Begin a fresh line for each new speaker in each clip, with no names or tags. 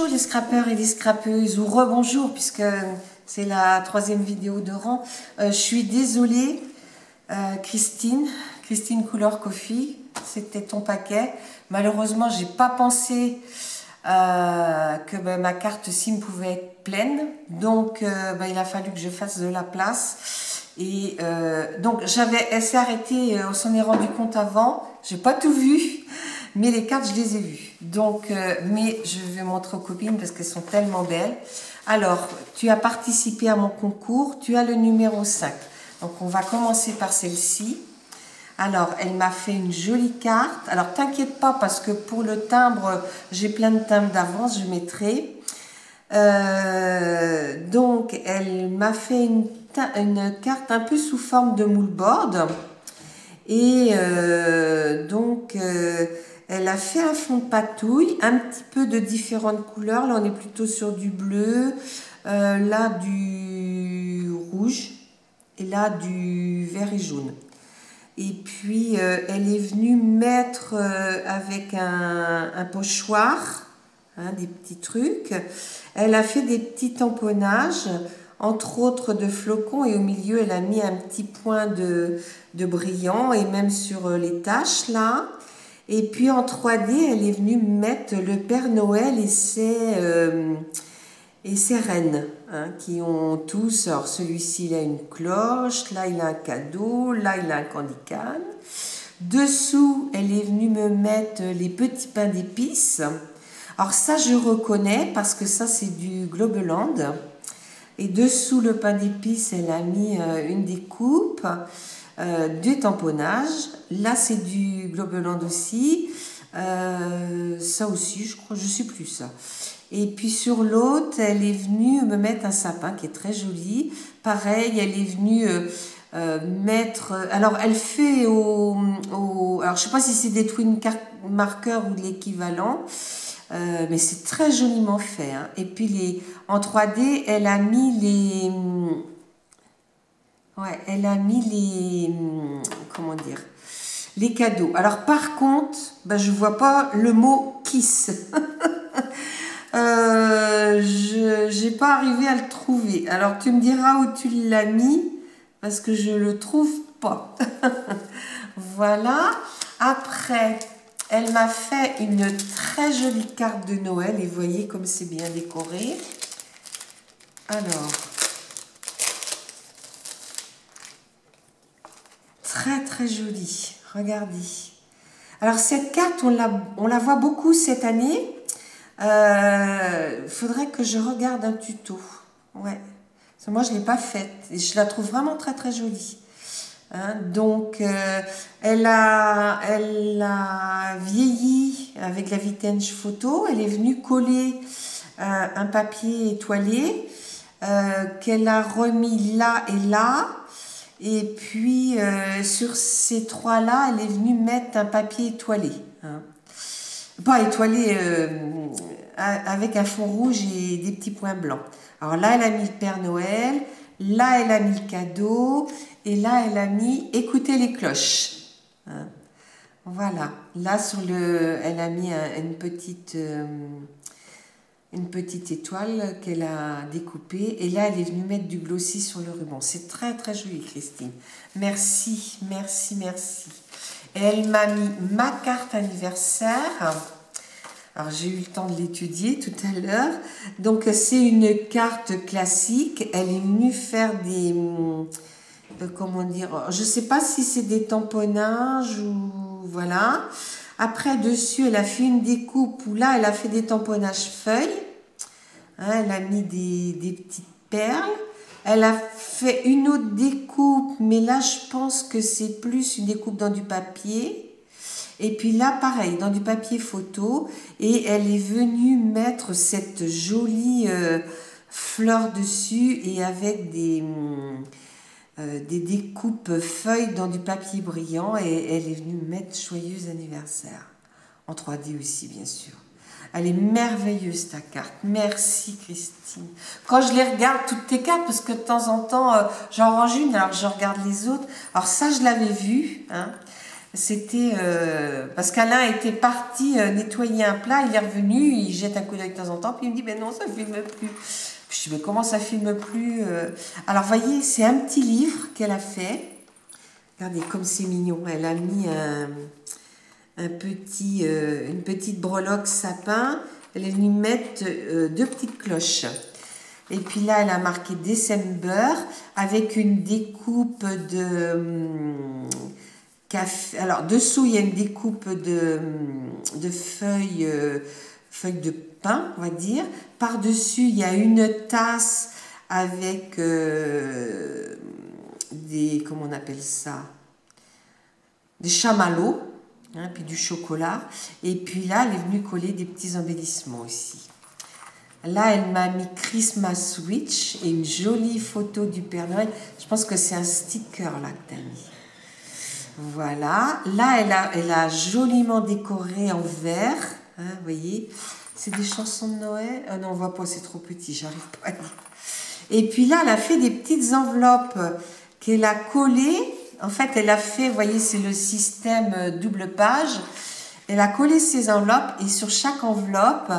Bonjour les scrappeurs et les scrappeuses, ou rebonjour puisque c'est la troisième vidéo de rang. Euh, je suis désolée, euh, Christine, Christine Couleur Coffee, c'était ton paquet. Malheureusement, j'ai pas pensé euh, que ben, ma carte SIM pouvait être pleine, donc ben, il a fallu que je fasse de la place. Et donc j'avais, elle s'est on s'en est rendu compte avant, j'ai pas tout vu mais les cartes, je les ai vues. Donc, euh, mais je vais montrer aux copines parce qu'elles sont tellement belles. Alors, tu as participé à mon concours, tu as le numéro 5. Donc, on va commencer par celle-ci. Alors, elle m'a fait une jolie carte. Alors, t'inquiète pas parce que pour le timbre, j'ai plein de timbres d'avance, je mettrai. Euh, donc, elle m'a fait une, carte un peu sous forme de moule board. Et euh, a fait un fond de patouille, un petit peu de différentes couleurs. Là, on est plutôt sur du bleu, euh, là du rouge et là du vert et jaune. Et puis, euh, elle est venue mettre euh, avec un, pochoir, hein, des petits trucs. Elle a fait des petits tamponnages, entre autres de flocons, et au milieu, elle a mis un petit point de, de brillant, et même sur les taches, là. Et puis en 3D, elle est venue mettre le Père Noël et ses, euh, et ses reines, hein, qui ont tous. Alors celui-ci, il a une cloche, là, il a un cadeau, là, il a un candy can. Dessous, elle est venue me mettre les petits pains d'épices. Alors ça, je reconnais parce que ça, c'est du Globeland. Et dessous le pain d'épices, elle a mis euh, une découpe. Euh, du tamponnage. Là, c'est du Globeland aussi. Euh, ça aussi, je crois, je sais plus ça. Et puis sur l'autre, elle est venue me mettre un sapin qui est très joli. Pareil, elle est venue euh, mettre. Alors, elle fait au, alors je sais pas si c'est des twin markers ou de l'équivalent. mais c'est très joliment fait. Hein. Et puis les, en 3D, elle a mis les, Ouais, elle a mis les. Comment dire Les cadeaux. Alors, par contre, ben, je ne vois pas le mot kiss. euh, je n'ai pas arrivé à le trouver. Alors, tu me diras où tu l'as mis parce que je ne le trouve pas. voilà. Après, elle m'a fait une très jolie carte de Noël et voyez comme c'est bien décoré. Alors, Très très jolie. Regardez. Alors cette carte, on la, on la voit beaucoup cette année. Il euh, faudrait que je regarde un tuto. Ouais. moi, je ne l'ai pas faite. Et je la trouve vraiment très très jolie. Hein, donc, euh, elle, a, elle a vieilli avec la Vitenge photo. Elle est venue coller euh, un papier étoilé qu'elle a remis là et là. Et puis, euh, sur ces trois-là, elle est venue mettre un papier étoilé. Hein. Pas étoilé, euh, avec un fond rouge et des petits points blancs. Alors là, elle a mis le Père Noël. Là, elle a mis le cadeau. Et là, elle a mis écoutez les cloches. Hein. Voilà. Là, sur le, elle a mis une petite... Euh, une petite étoile qu'elle a découpée. Et là, elle est venue mettre du glossy sur le ruban. C'est très, très joli, Christine. Merci, merci, merci. Elle m'a mis ma carte anniversaire. Alors, j'ai eu le temps de l'étudier tout à l'heure. Donc, c'est une carte classique. Elle est venue faire des... Euh, comment dire Je ne sais pas si c'est des tamponnages ou... Voilà. Après, dessus, elle a fait une découpe où là, elle a fait des tamponnages feuilles. Hein, elle a mis des, petites perles. Elle a fait une autre découpe, mais là, je pense que c'est plus une découpe dans du papier. Et puis là, pareil, dans du papier photo. Et elle est venue mettre cette jolie euh, fleur dessus et avec des... Euh, des découpes feuilles dans du papier brillant et elle est venue mettre joyeux anniversaire. En 3D aussi, bien sûr. Elle est merveilleuse ta carte. Merci Christine. Quand je les regarde toutes tes cartes, parce que de temps en temps, euh, j'en range une, alors je regarde les autres. Alors ça, je l'avais vu. Hein. C'était euh, parce qu'Alain était parti euh, nettoyer un plat, il est revenu, il jette un coup d'œil de temps en temps, puis il me dit, ben non, ça filme plus. Je mais comment ça filme plus Alors, voyez, c'est un petit livre qu'elle a fait. Regardez comme c'est mignon. Elle a mis un, petit, une petite breloque sapin. Elle est venue mettre deux petites cloches. Et puis là, elle a marqué December avec une découpe de hum, café. Alors, dessous, il y a une découpe de, hum, de feuilles, feuilles de pain, on va dire. Par-dessus, il y a une tasse avec euh, des. Comment on appelle ça? Des chamallows, hein, puis du chocolat. Et puis là, elle est venue coller des petits embellissements aussi. Là, elle m'a mis Christmas Witch et une jolie photo du Père Noël. Je pense que c'est un sticker là que tu as mis. Voilà. Là, elle a, elle a joliment décoré en vert. Hein, vous voyez C'est des chansons de Noël. Oh non, on voit pas, c'est trop petit, j'arrive pas à lire. Et puis là, elle a fait des petites enveloppes qu'elle a collées. En fait, elle a fait, vous voyez, c'est le système euh, double page. Elle a collé ces enveloppes et sur chaque enveloppe,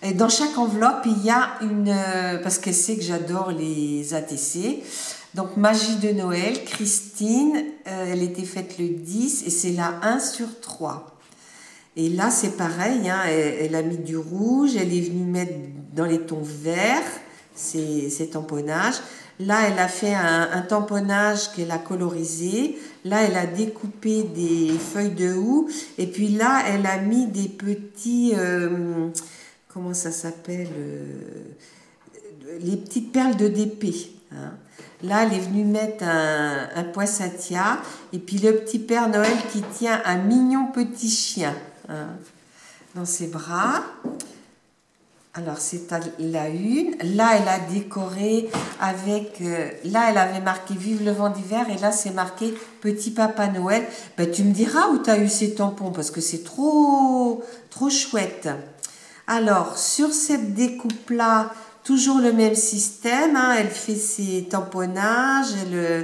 et dans chaque enveloppe, il y a une... Euh, parce qu'elle sait que j'adore les ATC. Donc Magie de Noël, Christine, euh, elle était faite le 10 et c'est la 1 sur 3. Et là, c'est pareil, hein, elle, a mis du rouge, elle est venue mettre dans les tons verts ces, ces tamponnages. Là, elle a fait un, tamponnage qu'elle a colorisé. Là, elle a découpé des feuilles de houx. Et puis là, elle a mis des petits... Euh, comment ça s'appelle euh, Les petites perles de DP. Hein. Là, elle est venue mettre un, un, poissatia et puis le petit Père Noël qui tient un mignon petit chien hein, dans ses bras. Alors, c'est la une. Là, elle a décoré avec. Euh, là, elle avait marqué Vive le vent d'hiver et là, c'est marqué Petit Papa Noël. Ben, tu me diras où tu as eu ces tampons parce que c'est trop, trop chouette. Alors, sur cette découpe-là, toujours le même système. Hein, elle fait ses tamponnages. Euh,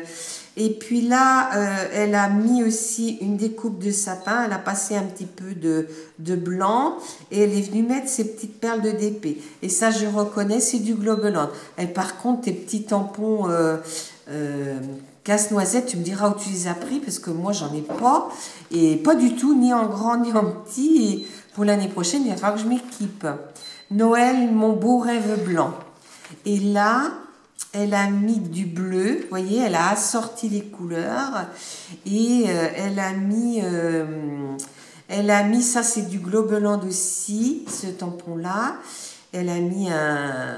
et puis là, euh, elle a mis aussi une découpe de sapin. Elle a passé un petit peu de, de blanc. Et elle est venue mettre ses petites perles de DP. Et ça, je reconnais, c'est du Globeland. Et par contre, tes petits tampons... Euh, casse-noisette, tu me diras où tu les as pris parce que moi j'en ai pas et pas du tout, ni en grand ni en petit pour l'année prochaine, il va falloir que je m'équipe. Noël, mon beau rêve blanc. Et là, elle a mis du bleu, voyez, elle a assorti les couleurs et euh, elle a mis, euh, elle a mis, ça c'est du Globeland aussi, ce tampon-là. Elle a mis un,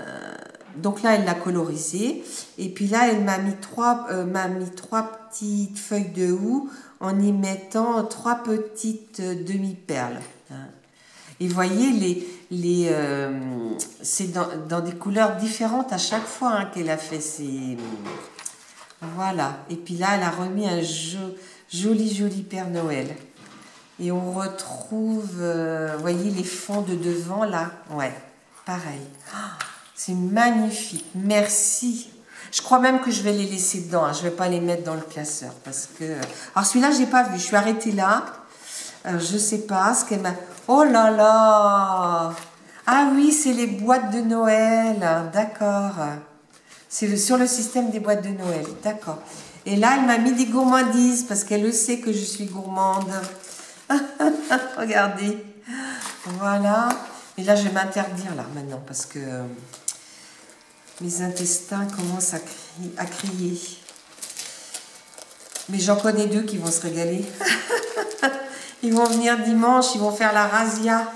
donc là elle l'a colorisé et puis là elle m'a mis trois, euh, m'a mis trois petites feuilles de houx en y mettant trois petites demi-perles. Hein. Et voyez, les, les, euh, c'est dans, des couleurs différentes à chaque fois hein, qu'elle a fait ces... Voilà. Et puis là, elle a remis un joli, joli Père Noël. Et on retrouve, euh, voyez, les fonds de devant là. Ouais, pareil. Ah, c'est magnifique. Merci. Je crois même que je vais les laisser dedans. Hein. Je ne vais pas les mettre dans le classeur parce que. Alors celui-là, je n'ai pas vu. Je suis arrêtée là. Alors, je sais pas ce qu'elle m'a. Oh là là Ah oui, c'est les boîtes de Noël. D'accord. C'est sur le système des boîtes de Noël. D'accord. Et là, elle m'a mis des gourmandises parce qu'elle le sait que je suis gourmande. Regardez. Voilà. Et là, je vais m'interdire là maintenant parce que mes intestins commencent. À crier. Mais j'en connais deux qui vont se régaler. Ils vont venir dimanche, ils vont faire la razzia.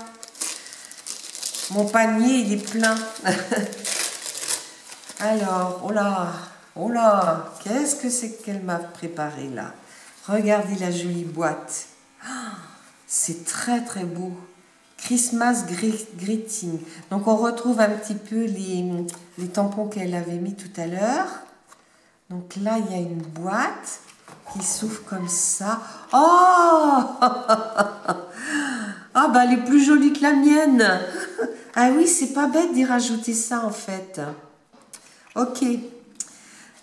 Mon panier, il est plein. Alors, oh là, oh là, qu'est-ce que c'est qu'elle m'a préparé là? Regardez la jolie boîte. c'est très très beau. Christmas greeting. Donc on retrouve un petit peu les, les tampons qu'elle avait mis tout à l'heure. Donc là, il y a une boîte qui s'ouvre comme ça. Oh Ah bah elle est plus jolie que la mienne. Ah oui, c'est pas bête d'y rajouter ça en fait. Ok.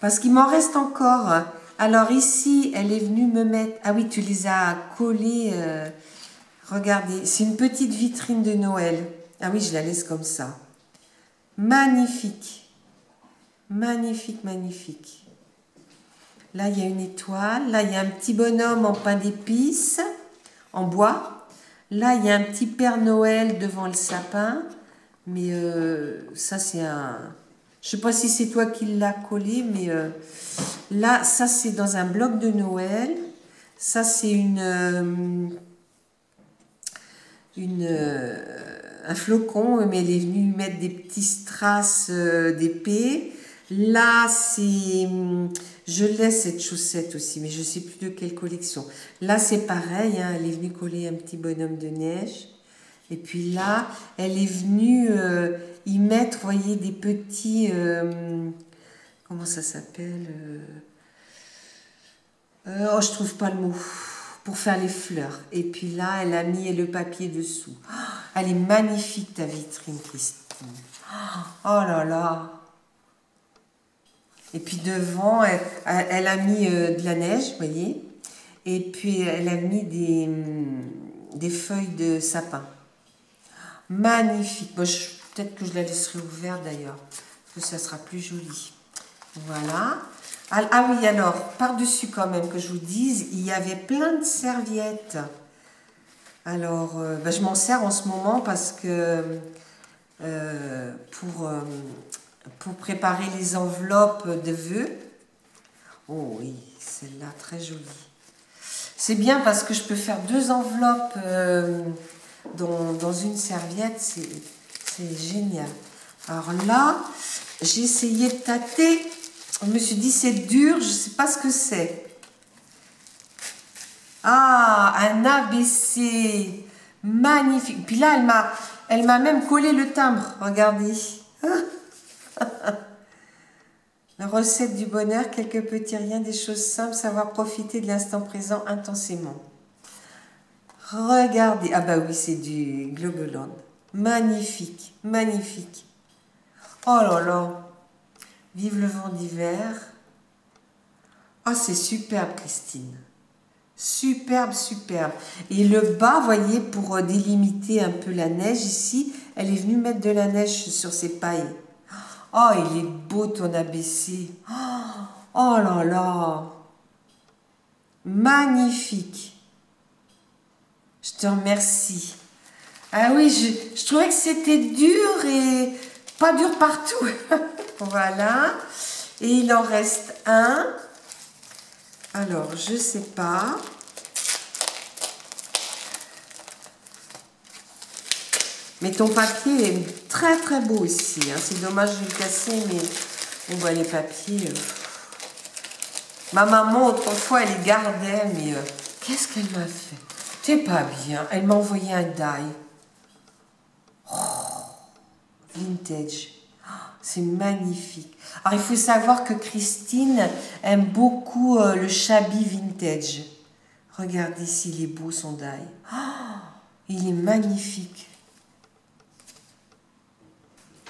Parce qu'il m'en reste encore. Alors ici, elle est venue me mettre... Ah oui, tu les as collés. euh, Regardez, c'est une petite vitrine de Noël. Ah oui, je la laisse comme ça. Magnifique. Magnifique, magnifique. Là, il y a une étoile. Là, il y a un petit bonhomme en pain d'épices, en bois. Là, il y a un petit Père Noël devant le sapin. Mais euh, ça, c'est un... Je sais pas si c'est toi qui l'as collé, mais euh, là, ça, c'est dans un bloc de Noël. Ça, c'est une... euh, une un flocon, mais elle est venue mettre des petits strass d'épée. Là, c'est... Je laisse cette chaussette aussi, mais je sais plus de quelle collection. Là, c'est pareil, hein, elle est venue coller un petit bonhomme de neige. Et puis là, elle est venue euh, y mettre, voyez, des petits... euh, comment ça s'appelle euh, Oh, je trouve pas le mot. Pour faire les fleurs. Et puis là, elle a mis le papier dessous. Ah, elle est magnifique, ta vitrine, Christine. Oh là là et puis devant, elle, a mis euh, de la neige, vous voyez. Et puis elle a mis des, hum, des feuilles de sapin. Magnifique. Je- Peut-être que je la laisserai ouverte d'ailleurs, parce que ça sera plus joli. Voilà. Ah, ah oui, alors, par-dessus quand même, que je vous dise, il y avait plein de serviettes. Alors, euh, ben, je m'en sers en ce moment parce que euh, pour, pour préparer les enveloppes de vœux. Oh oui, celle-là, très jolie. C'est bien parce que je peux faire deux enveloppes euh, dans, dans une serviette, c'est génial. Alors là, j'ai essayé de tâter. Je me suis dit, c'est dur, je ne sais pas ce que c'est. Ah, un ABC. Magnifique. Puis là, elle m'a, elle m'a même collé le timbre. Regardez. La recette du bonheur, quelques petits riens, des choses simples, savoir profiter de l'instant présent intensément. Regardez. Ah bah oui, c'est du Globeland. Magnifique, magnifique. Oh là là. Vive le vent d'hiver. Ah, c'est superbe, Christine. Superbe, superbe. Et le bas, voyez, pour euh, délimiter un peu la neige ici, elle est venue mettre de la neige sur ses pailles. Oh, il est beau ton ABC. Oh, oh là là. Magnifique. Je te remercie. Ah oui, je, je trouvais que c'était dur et pas dur partout. voilà. Et il en reste un. Alors, je sais pas. Mais ton papier est très très beau aussi. hein. C'est dommage de le casser, mais on voit les papiers. euh. Ma maman, autrefois, elle les gardait, mais euh, qu'est-ce qu'elle m'a fait? C'est pas bien. Elle m'a envoyé un die. Oh, vintage. C'est magnifique. Alors, il faut savoir que Christine aime beaucoup euh, le shabby vintage. Regardez s'il est beau son die. Oh, il est magnifique.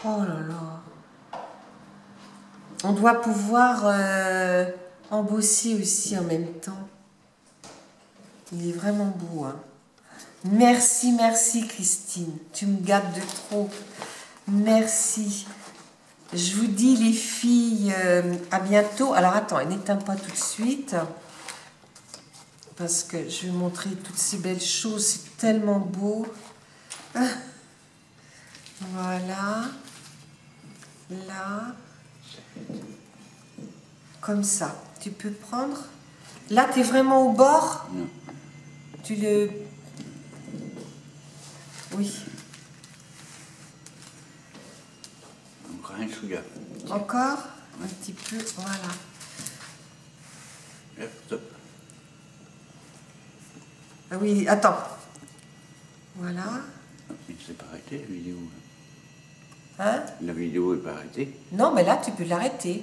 Oh là là. On doit pouvoir euh, embosser aussi en même temps. Il est vraiment beau. Hein. Merci, merci Christine. Tu me gâtes de trop. Merci. Je vous dis les filles, euh, à bientôt. Alors attends, n'éteins pas tout de suite. Parce que je vais montrer toutes ces belles choses. C'est tellement beau. Ah. Voilà. Là. Comme ça. Tu peux prendre. Là, tu es vraiment au bord.
Non.
Tu le... Oui.
Encore un chouïa.
Encore Un petit peu. Voilà.
Hop, stop.
Ah oui, attends. Voilà.
Ah, Mais c'est pas arrêté la vidéo.
Hein?
La vidéo est pas arrêtée?
Non, mais là, tu peux l'arrêter.